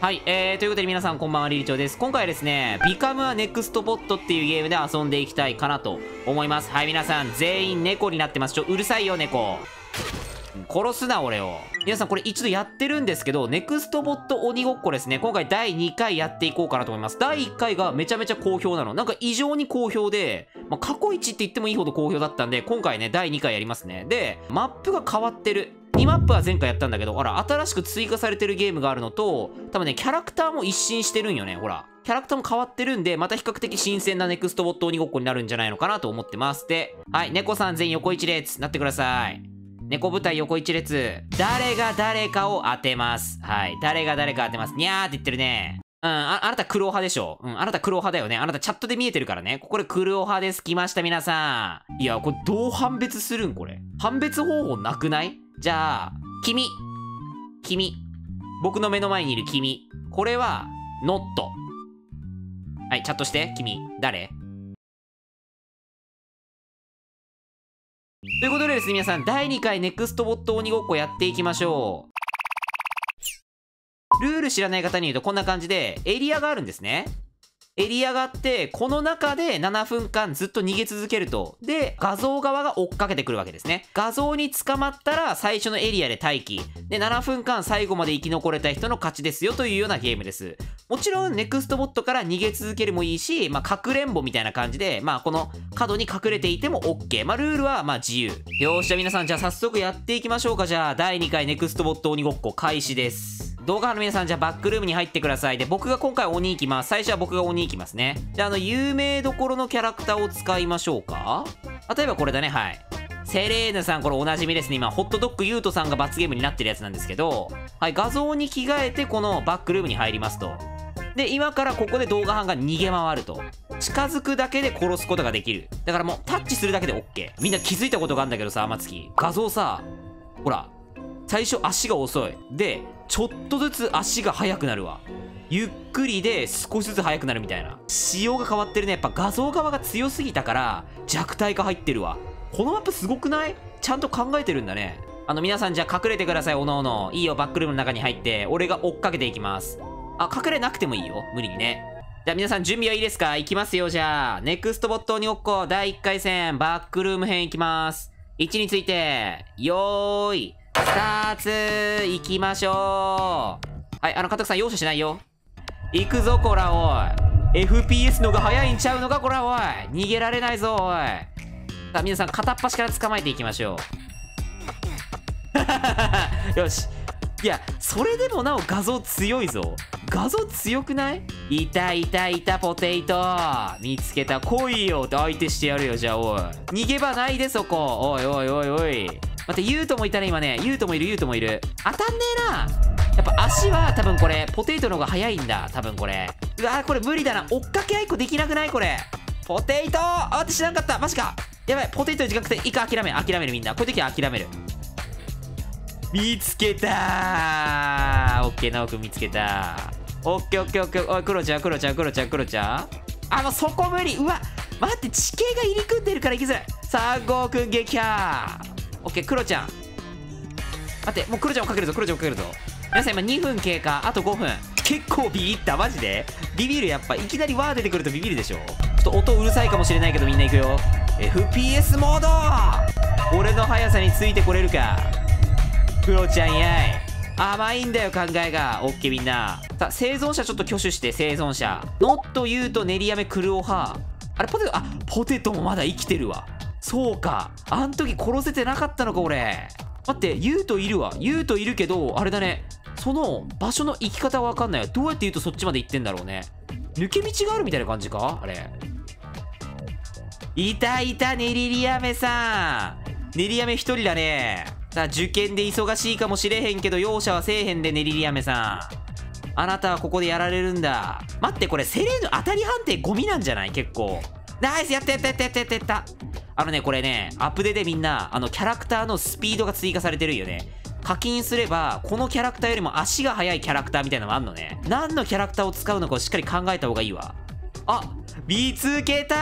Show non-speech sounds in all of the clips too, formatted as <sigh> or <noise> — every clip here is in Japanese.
はい、えー、ということで皆さんこんばんは、リリチョウです。今回はですね、Become a Next Bot っていうゲームで遊んでいきたいかなと思います。はい、皆さん全員猫になってます。ちょ、うるさいよ、猫。殺すな、俺を。皆さんこれ一度やってるんですけど、ネクストボット鬼ごっこですね。今回第2回やっていこうかなと思います。第1回がめちゃめちゃ好評なの。なんか異常に好評で、まあ、過去一って言ってもいいほど好評だったんで、今回ね、第2回やりますね。で、マップが変わってる。2マップは前回やったんだけど、ほら、新しく追加されてるゲームがあるのと、多分ね、キャラクターも一新してるんよね、ほら。キャラクターも変わってるんで、また比較的新鮮なネクストボット鬼ごっこになるんじゃないのかなと思ってます。で、はい、猫さん全員横一列、なってください。猫部隊横一列。誰が誰かを当てます。はい。誰が誰か当てます。にゃーって言ってるね。うん、あ、あなた黒派でしょうん、あなた黒派だよね。あなたチャットで見えてるからね。ここで黒派です。来ました、皆さん。いや、これどう判別するんこれ。判別方法なくない？じゃあ、君。君。僕の目の前にいる君。これは、ノット。はい、チャットして。君。誰？ということでですね、皆さん、第2回ネクストボット鬼ごっこやっていきましょう。ルール知らない方に言うとこんな感じで、エリアがあるんですね。エリアがあって、この中で7分間ずっと逃げ続けると。で、画像側が追っかけてくるわけですね。画像に捕まったら最初のエリアで待機。で、7分間最後まで生き残れた人の勝ちですよというようなゲームです。もちろん、ネクストボットから逃げ続けるもいいし、まあ、かくれんぼみたいな感じで、まあ、この角に隠れていても OK。まあ、ルールは、まあ、自由。よーし、じゃあ皆さん、じゃあ早速やっていきましょうか。じゃあ、第2回ネクストボット鬼ごっこ開始です。動画の皆さん、じゃあバックルームに入ってください。で、僕が今回鬼行きます。最初は僕が鬼行きますね。じゃあ、あの、有名どころのキャラクターを使いましょうか？例えばこれだね、はい。セレーヌさん、これおなじみですね。今、ホットドッグユートさんが罰ゲームになってるやつなんですけど、はい、画像に着替えて、このバックルームに入りますと。で、今からここで動画班が逃げ回ると。近づくだけで殺すことができる。だからもう、タッチするだけで OK。みんな気づいたことがあるんだけどさ、天月。画像さ、ほら、最初足が遅い。で、ちょっとずつ足が速くなるわ。ゆっくりで少しずつ速くなるみたいな。仕様が変わってるね。やっぱ画像側が強すぎたから弱体化入ってるわ。このマップすごくない？ちゃんと考えてるんだね。あの皆さんじゃあ隠れてください、おのおの。いいよ、バックルームの中に入って、俺が追っかけていきます。あ、隠れなくてもいいよ。無理にね。じゃあ皆さん準備はいいですか？いきますよ、じゃあ。ネクストボット鬼ごっこ第1回戦、バックルーム編いきます。位置について、よーい、スターツ行きましょうはい、あの、監督さん容赦しないよ。行くぞ、こら、おい。FPS のが早いんちゃうのか、こら、おい。逃げられないぞ、おい。さあ、皆さん、片っ端から捕まえていきましょう。<laughs> よし。いや、それでもなお画像強いぞ。画像強くない？いたいたいたポテイト見つけた来いよって相手してやるよじゃあおい逃げ場ないでそこおいおいおいおい待って、ユートもいたね、今ね。ユートもいる、ユートもいる。当たんねえな。やっぱ足は多分これ、ポテイトの方が早いんだ。多分これ。うわこれ無理だな。追っかけ合いっこできなくない？これ。ポテイトあ、って知らんかった。マジか。やばい、ポテイトに時間かけて、いいか諦める、諦めるみんな。こういう時は諦める。見つけたーオッケー、ナオくん見つけたオッケーオッケーオッケー。おい、クロちゃん、クロちゃん、クロちゃん、クロちゃん。あ、もうそこ無理。うわ、待って、地形が入り組んでるから行きづらい。さあ、ゴーくん撃破オッケー、クロちゃん。待って、もうクロちゃんをかけるぞ、クロちゃんをかけるぞ。皆さん今2分経過、あと5分。結構ビビった、マジでビビる、やっぱ。いきなりワー出てくるとビビるでしょ。ちょっと音うるさいかもしれないけど、みんな行くよ。FPS モード俺の速さについてこれるか。クロちゃんやい。甘いんだよ、考えが。オッケー、みんな。さあ、生存者ちょっと挙手して、生存者。ノット、ユート、練り飴、クルオハあれ、ポテト、あ、ポテトもまだ生きてるわ。そうか。あん時殺せてなかったのか、俺。待って、ユウトいるわ。ユウトいるけど、あれだね。その場所の行き方わかんない。どうやって言うとそっちまで行ってんだろうね。抜け道があるみたいな感じか？あれ。いたいた、ネリリアメさん。ネリアメ一人だね。さあ、受験で忙しいかもしれへんけど、容赦はせえへんで、ネリリアメさん。あなたはここでやられるんだ。待って、これ、セレーヌ当たり判定ゴミなんじゃない？結構。ナイスやったやったやったやったやったあのね、これね、アップデでみんな、あの、キャラクターのスピードが追加されてるよね。課金すれば、このキャラクターよりも足が速いキャラクターみたいなのもあんのね。何のキャラクターを使うのかをしっかり考えた方がいいわ。あ見つけた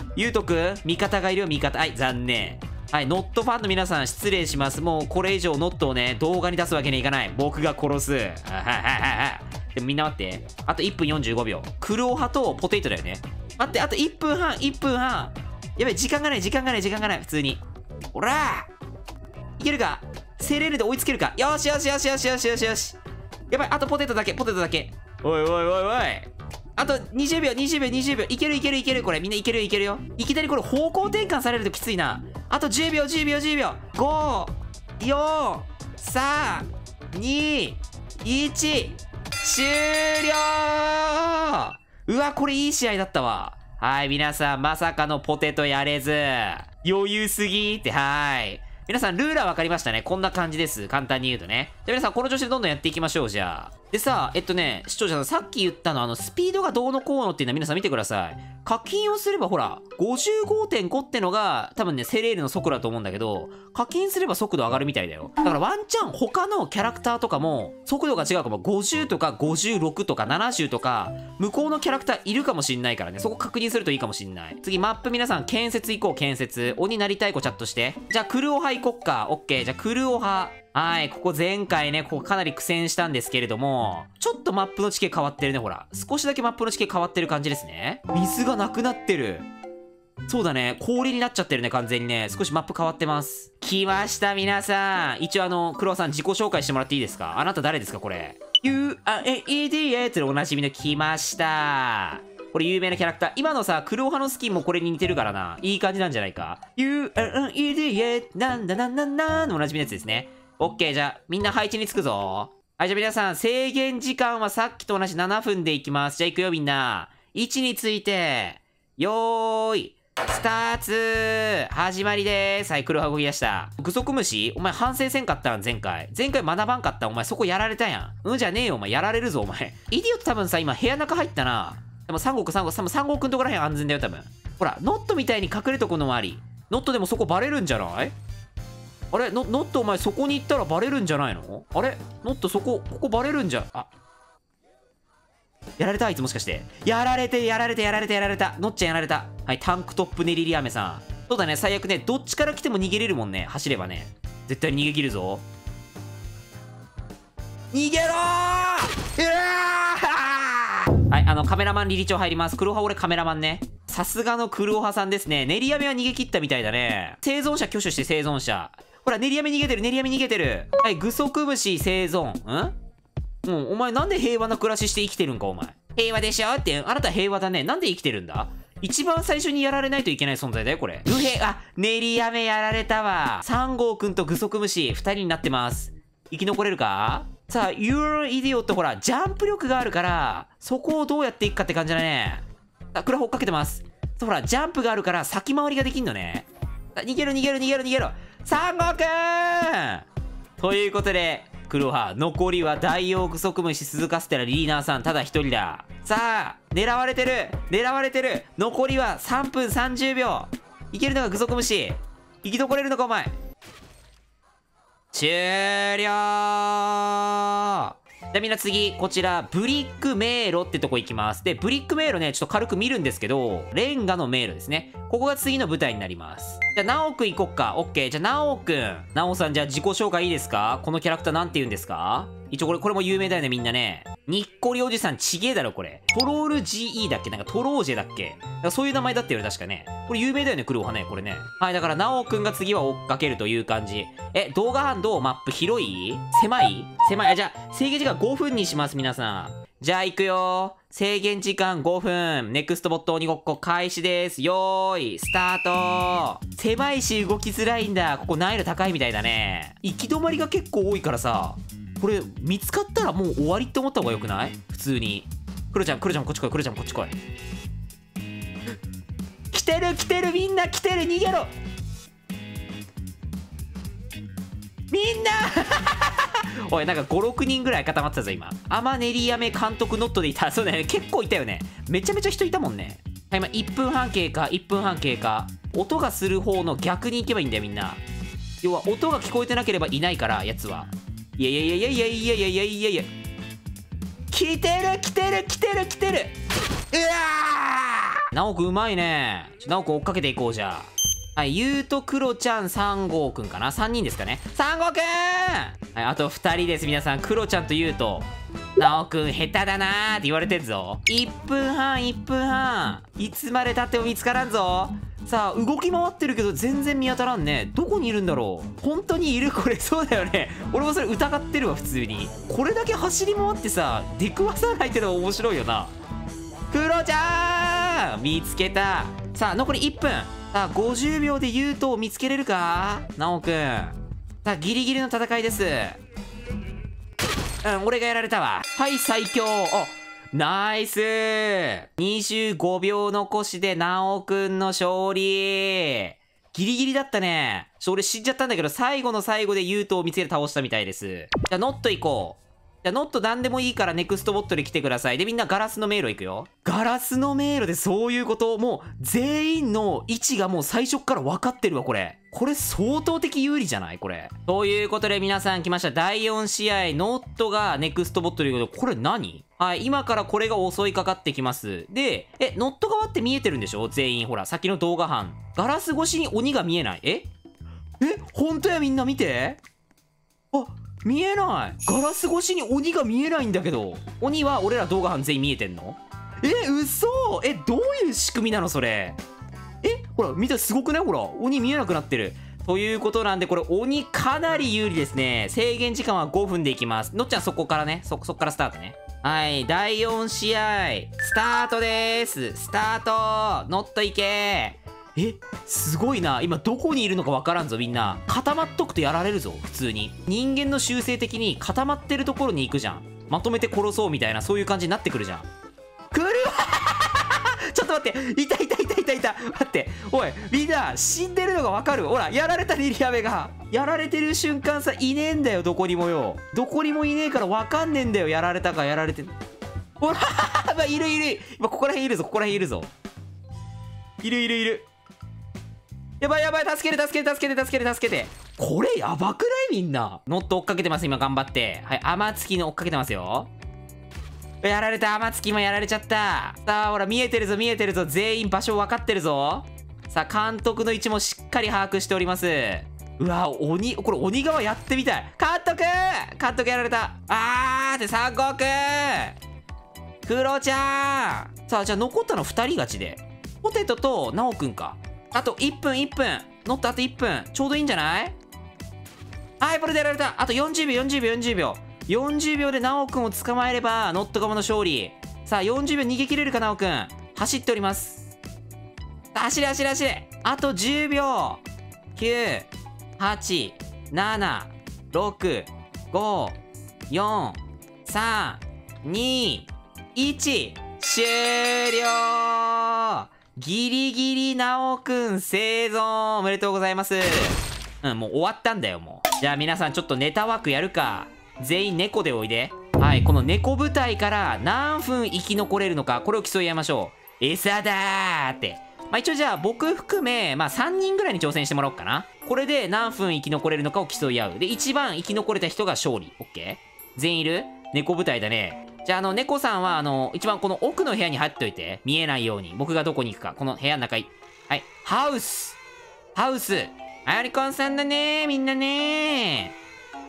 ーゆうとくん？味方がいるよ、味方。はい、残念。はい、ノットファンの皆さん失礼します。もうこれ以上ノットをね、動画に出すわけにはいかない。僕が殺す。はいはいはいはい。でもみんな待ってあと1分45秒クルオハとポテイトだよね待ってあと1分半1分半やべ時間がない時間がない時間がない普通に。ほらいけるか？セレーヌで追いつけるか？よしよしよしよしよしよしよし。やばいあとポテトだけポテトだけ。おいおいおいおい。あと20秒20秒20秒。いけるいけるいける。これみんないけるいけるよ。いきなりこれ方向転換されるときついな。あと10秒10秒10秒。54321終了。うわこれいい試合だったわ。はい皆さんまさかのポテトやれず。余裕すぎってはい。皆さんルーラー分かりましたね。こんな感じです。簡単に言うとね。じゃあ皆さんこの調子でどんどんやっていきましょうじゃあ。でさ、えっとね、視聴者さん、さっき言ったの、あの、スピードがどうのこうのっていうのは皆さん見てください。課金をすればほら、55.5ってのが、多分ね、セレールの速度だと思うんだけど、課金すれば速度上がるみたいだよ。だからワンチャン他のキャラクターとかも、速度が違うかも、50とか56とか70とか、向こうのキャラクターいるかもしんないからね、そこ確認するといいかもしんない。次、マップ皆さん、建設行こう、建設。鬼なりたい子チャットして。じゃあ、クルオハ行こっか。オッケー。じゃあ、クルオハ。はい、ここ前回ね、ここかなり苦戦したんですけれども、ちょっとマップの地形変わってるね、ほら。少しだけマップの地形変わってる感じですね。水がなくなってる。そうだね、氷になっちゃってるね、完全にね。少しマップ変わってます。来ました、皆さん。一応あの、黒さん自己紹介してもらっていいですか？あなた誰ですか、これ？UAEDA っておなじみの来ました。これ有名なキャラクター。今のさ、黒派のスキンもこれに似てるからな。いい感じなんじゃないか？UAEDA なんだなんだなんのおなじみのやつですね。オッケー、じゃあ、みんな配置につくぞ。はい、じゃあ皆さん、制限時間はさっきと同じ7分でいきます。じゃあ行くよ、みんな。位置について、よーい、スターツ始まりでーす。はい、黒羽動き出した。グソクムシ？お前反省せんかったん？前回。前回学ばんかったお前そこやられたやん。うんじゃねえよ、お前やられるぞ、お前。イディオット多分さ、今部屋中入ったな。でも三国三国、三国くんとこらへん安全だよ、多分。ほら、ノットみたいに隠れとこのもあり。ノットでもそこバレるんじゃない？あれノットお前そこに行ったらバレるんじゃないの？あれ？ノットそこ、ここバレるんじゃ、あ。やられた？あいつもしかして。やられて、やられて、やられて、やられた。ノッちゃんやられた。はい、タンクトップネリリアメさん。そうだね、最悪ね、どっちから来ても逃げれるもんね。走ればね。絶対逃げ切るぞ。逃げろーはい、あの、カメラマンリリチョ入ります。黒羽俺カメラマンね。さすがの黒羽さんですね。練り飴は逃げ切ったみたいだね。生存者挙手して生存者。ほら、練り飴逃げてる、練り飴逃げてる。はい、具足虫生存。ん？うん、お前なんで平和な暮らしして生きてるんか、お前。平和でしょ？って、あなた平和だね。なんで生きてるんだ？一番最初にやられないといけない存在だよ、これ。うへ、あ、練り飴やられたわ。三号くんと具足虫、二人になってます。生き残れるか？さあ、ユーロイディオってほら、ジャンプ力があるから、そこをどうやっていくかって感じだね。あ、クラホ追っかけてます。ほら、ジャンプがあるから先回りができんのね。あ逃げる逃げる逃げる逃げる三国ということで、黒羽、残りは大王グソクムシ鈴カステラリーナーさん。ただ一人だ。さあ、狙われてる。狙われてる。残りは3分30秒。いけるのがグソクムシ生き残れるのかお前。終了。じゃあみんな次、こちら、ブリック迷路ってとこ行きます。で、ブリック迷路ね、ちょっと軽く見るんですけど、レンガの迷路ですね。ここが次の舞台になります。じゃあ、ナオくん行こっか。オッケー。じゃあ、ナオくん。ナオさん、じゃあ自己紹介いいですか？このキャラクターなんて言うんですか？一応これ、これも有名だよね、みんなね。にっこりおじさんちげえだろ、これ。トロール GE だっけ？なんかトロージェだっけ？そういう名前だったよね、確かね。これ有名だよね、クロウハね、これね。はい、だから、ナオくんが次は追っかけるという感じ。え、動画班どうマップ広い？狭い？狭いあ、じゃあ、制限時間5分にします、皆さん。じゃあ、行くよ制限時間5分。ネクストボット鬼ごっこ開始です。よーい、スタート狭いし動きづらいんだ。ここ難易度高いみたいだね。行き止まりが結構多いからさ、これ見つかったらもう終わりって思った方がよくない？普通に。クロちゃんクロちゃんこっち来いクロちゃんこっち来い。来てる来てるみんな来てる逃げろ。みんな。<laughs> おいなんか56人ぐらい固まってたぞ今。アマネリヤメ監督ノットでいた。そうだね。結構いたよね。めちゃめちゃ人いたもんね。はい今1分半経過1分半経過。音がする方の逆に行けばいいんだよみんな。要は音が聞こえてなければいないからやつはいやいやいやいやいやいやいやいやいや来てる来てる来てる来てる。うわー！直くうまいね。直く追っかけていこうじゃはい、ゆうとクロちゃん、3号くんかな ?3 人ですかね。3号くんはい、あと2人です、皆さん。クロちゃんとゆうと。なおくん、下手だなーって言われてんぞ。1分半、1分半。いつまで経っても見つからんぞ。さあ、動き回ってるけど全然見当たらんね。どこにいるんだろう本当にいるこれ、そうだよね。俺もそれ疑ってるわ、普通に。これだけ走り回ってさ、出くわさないってのは面白いよな。クロちゃん見つけた。さあ、残り1分。さあ、50秒でユウトを見つけれるか？なおくん。さあ、ギリギリの戦いです。うん、俺がやられたわ。はい、最強。あ、ナイス !25 秒残しで、なおくんの勝利ギリギリだったね。ちょ、俺死んじゃったんだけど、最後の最後でユウトを見つけて倒したみたいです。じゃあ、ノット行こう。じゃあ、ノット何でもいいからネクストボットで来てください。で、みんなガラスの迷路行くよ。ガラスの迷路でそういうこともう、全員の位置がもう最初から分かってるわ、これ。これ相当的有利じゃない？これ。ということで皆さん来ました。第4試合、ノットがネクストボットということで、これ何？はい、今からこれが襲いかかってきます。で、え、ノット側って見えてるんでしょ？全員、ほら、先の動画班。ガラス越しに鬼が見えない？え？え、本当やみんな見てあ、見えない。ガラス越しに鬼が見えないんだけど。鬼は俺ら動画班全員見えてんの？え嘘。えどういう仕組みなのそれ？えほら見てすごくない？ほら鬼見えなくなってる。ということなんでこれ鬼かなり有利ですね。制限時間は5分でいきます。のっちゃんそこからね。そそこからスタートね。はい。第4試合スタートです。スタート。ノットいけえすごいな。今どこにいるのかわからんぞみんな。固まっとくとやられるぞ普通に。人間の習性的に固まってるところに行くじゃん。まとめて殺そうみたいなそういう感じになってくるじゃん。来るわ！<laughs> ちょっと待って。いたいたいたいたいた。待って。おいみんな死んでるのがわかるほらやられたリリアメが。やられてる瞬間さいねえんだよどこにもよ。どこにもいねえからわかんねえんだよやられたかやられて。ほら <laughs> いるいる。今ここら辺いるぞここら辺いるぞ。いるいるいる。やばいやばい助けて助けて助けて助けて助けて。これやばくない？みんな。ノット追っかけてます今頑張って。はい天月の追っかけてますよ。やられた。天月もやられちゃった。さあほら見えてるぞ見えてるぞ。全員場所分かってるぞ。さあ監督の位置もしっかり把握しております。うわ鬼これ鬼側やってみたい。監督!監督やられた。あーって三国クロちゃん。さあじゃあ残ったの2人勝ちで。ポテトとナオくんか。あと1分1分。ノットあと1分。ちょうどいいんじゃない？はいこれでやられた。あと40秒40秒40秒。40秒でナオくんを捕まえればノット側の勝利。さあ40秒逃げ切れるかナオくん。走っております。走れ走れ走れ。あと10秒。9 8 7 6 5 4 3 2 1終了。ギリギリなおくん生存おめでとうございます。うん、もう終わったんだよ、もう。じゃあ皆さんちょっとネタワークやるか。全員猫でおいで。はい、この猫部隊から何分生き残れるのか、これを競い合いましょう。餌だーって。まあ一応じゃあ僕含め、まあ3人ぐらいに挑戦してもらおうかな。これで何分生き残れるのかを競い合う。で、一番生き残れた人が勝利。オッケー？全員いる？猫部隊だね。じゃあ、あの、猫さんは、あの、一番この奥の部屋に入っといて。見えないように。僕がどこに行くか。この部屋の中に。はい。ハウスハウスアリコンさんだねみんなね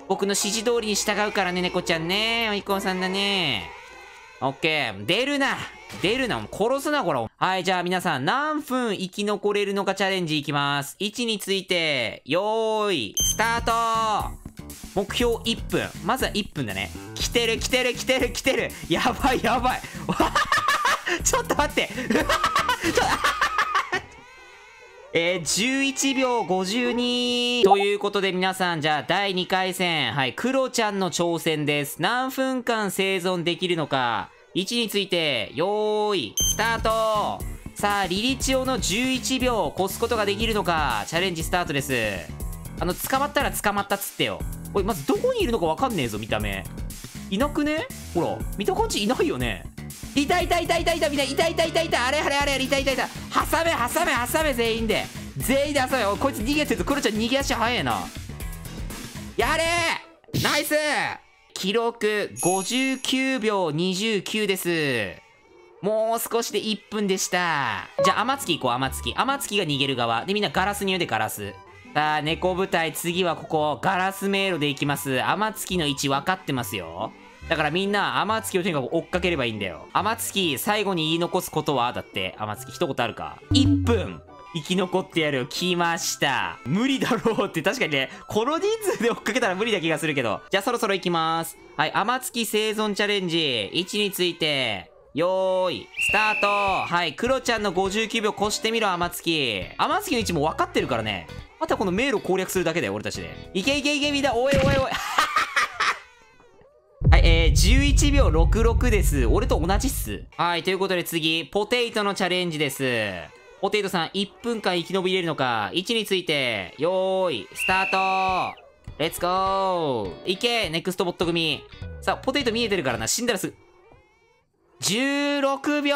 僕の指示通りに従うからね、猫ちゃんねアリコンさんだねオッケー。出るな出るな殺すな、こら。はい、じゃあ皆さん、何分生き残れるのかチャレンジいきます。位置について、よーい、スタート目標1分。まずは1分だね。来てる来てる来てる来てるやばいやばい <laughs> ちょっと待って <laughs> ちょっ <laughs> えー、11秒52ということで皆さん、じゃあ第2回戦、はい、クロちゃんの挑戦です。何分間生存できるのか。位置について、よーい、スタートさあ、リリチオの11秒を越すことができるのか。チャレンジスタートです。あの、捕まったら捕まったっつってよ。おい、まずどこにいるのかわかんねえぞ、見た目。いなくね？ほら、見た感じいないよね。いたいたいたいたいたみたいいたいたいたいたあれあれあれあれいたいたいた挟め挟め挟め全員で全員で挟めおいこいつ逃げてるとクロちゃん逃げ足早えなやれナイス記録59秒29ですもう少しで1分でした。じゃあ、天月行こう、天月。天月が逃げる側。で、みんなガラスに言うで、ガラス。さあ、猫舞台、次はここ、ガラス迷路で行きます。天月の位置分かってますよ。だからみんな、天月をとにかく追っかければいいんだよ。天月、最後に言い残すことは？だって、天月、一言あるか ?1 分生き残ってやるよ。来ました。無理だろうって、確かにね、この人数で追っかけたら無理な気がするけど。じゃあそろそろ行きます。はい、天月生存チャレンジ。位置について、よーい、スタートはい、クロちゃんの59秒越してみろ、天月。天月の位置も分かってるからね。あとはこの迷路攻略するだけだよ、俺たちで。いけいけいけみんな、おいおいおい。<laughs> はい、えー、11秒66です。俺と同じっす。はい、ということで次、ポテイトのチャレンジです。ポテイトさん、1分間生き延びれるのか？位置について、よーい、スタートレッツゴーいけネクストボット組。さあ、ポテイト見えてるからな。死んだらすぐ。16秒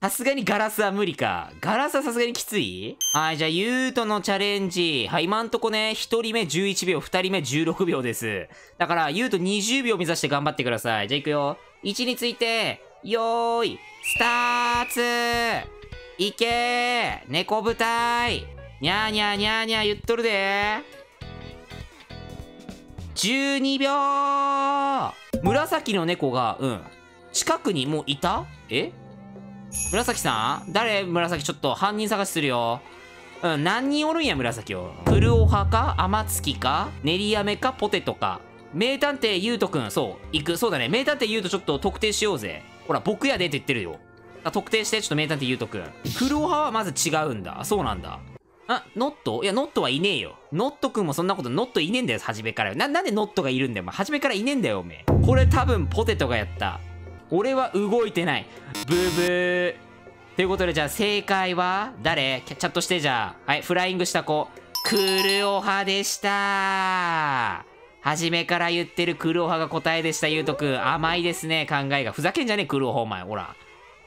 さすがにガラスは無理か。ガラスはさすがにきつい？はい、じゃあ、ユートのチャレンジ。はい、今んとこね、1人目11秒、2人目16秒です。だから、ユート20秒目指して頑張ってください。じゃあ、いくよ。位置について、よーい、スターツいけー猫舞台にゃーにゃーにゃーにゃー言っとるでー12秒紫の猫が、うん。近くにもういた？え？紫さん？誰？紫ちょっと犯人探しするよ。うん、何人おるんや、紫を？クルオハか？天月か？練り飴か？ポテトか？名探偵ゆうとくん、そう、行く。そうだね。名探偵ゆうとちょっと特定しようぜ。ほら、僕やでって言ってるよ。特定して、ちょっと名探偵ゆうとくん。クルオハはまず違うんだ。そうなんだ。あ、ノット？いや、ノットはいねえよ。ノットくんもそんなこと、ノットいねえんだよ、初めから。な、なんでノットがいるんだよ、お前。初めからいねえんだよ、おめえ。これ多分ポテトがやった。俺は動いてない。ブーブー。ということで、じゃあ正解は誰？チャットしてじゃあ。はい、フライングした子。クルオハでした初めから言ってるクルオハが答えでした、ゆうとくん。甘いですね、考えが。ふざけんじゃねえ、クルオハ、お前。ほら。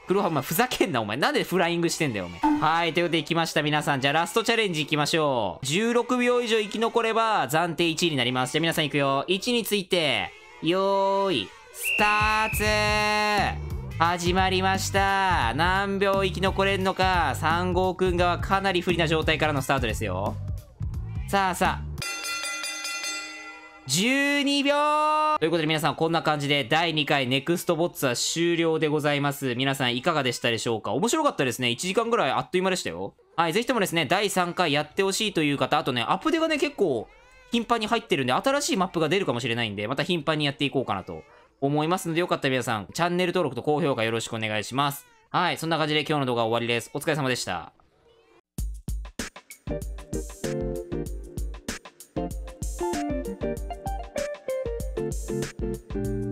クルオハ、お前、ふざけんな、お前。なんでフライングしてんだよ、お前。はい、ということで行きました、皆さん。じゃあラストチャレンジ行きましょう。16秒以上生き残れば、暫定1位になります。じゃあ皆さん行くよ。1について、よーい、スターツ始まりました。何秒生き残れんのか、3号くんがかなり不利な状態からのスタートですよ。さあさあ。12秒ということで皆さんこんな感じで第2回ネクストボッツは終了でございます。皆さんいかがでしたでしょうか面白かったですね。1時間ぐらいあっという間でしたよ。はい、ぜひともですね、第3回やってほしいという方、あとね、アップデがね、結構頻繁に入ってるんで、新しいマップが出るかもしれないんで、また頻繁にやっていこうかなと思いますので、よかったら皆さん、チャンネル登録と高評価よろしくお願いします。はい、そんな感じで今日の動画は終わりです。お疲れ様でした。う